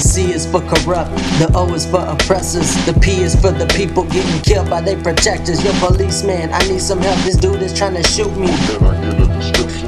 C is for corrupt, the O is for oppressors, the P is for the people getting killed by their protectors. Yo, policeman, I need some help. This dude is trying to shoot me.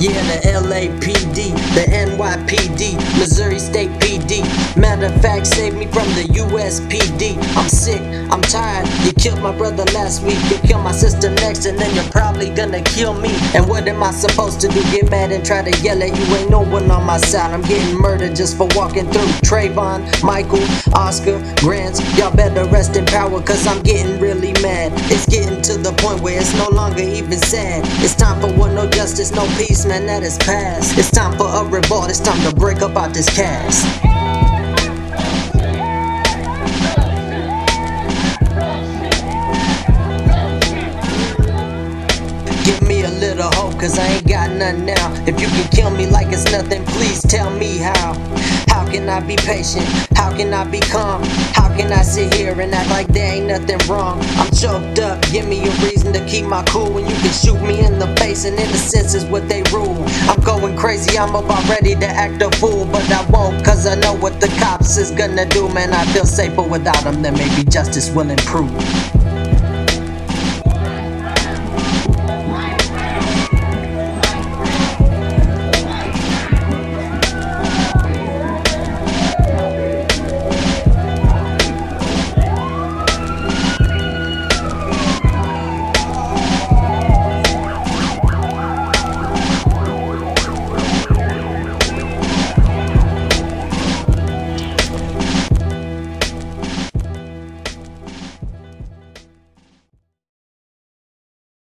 Yeah, the LAPD, the NYPD, Missouri State PD. Matter of fact, save me from the USPD. I'm sick, I'm tired. You killed my brother last week, you kill my sister next, and then you're probably gonna kill me. And what am I supposed to do? Get mad and try to yell at you? Ain't no one on my side. I'm getting murdered just for walking through. Trayvon, Michael, Oscar, Grants, y'all better rest in power, cause I'm getting really mad. It's getting to the point where it's no longer even sad. It's time for what no justice, no peace, man, that is past. It's time for a revolt, it's time to break up out this cast. Hope, cause I ain't got none now. If you can kill me like it's nothing, please tell me how. How can I be patient? How can I be calm? How can I sit here and act like there ain't nothing wrong? I'm choked up, give me a reason to keep my cool when you can shoot me in the face and innocence is what they rule. I'm going crazy, I'm about ready to act a fool, but I won't cause I know what the cops is gonna do. Man, I feel safer without them, then maybe justice will improve.